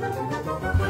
Música